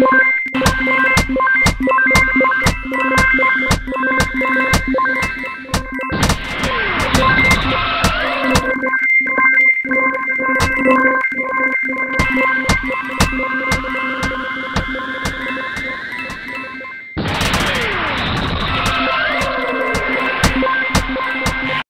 Bye.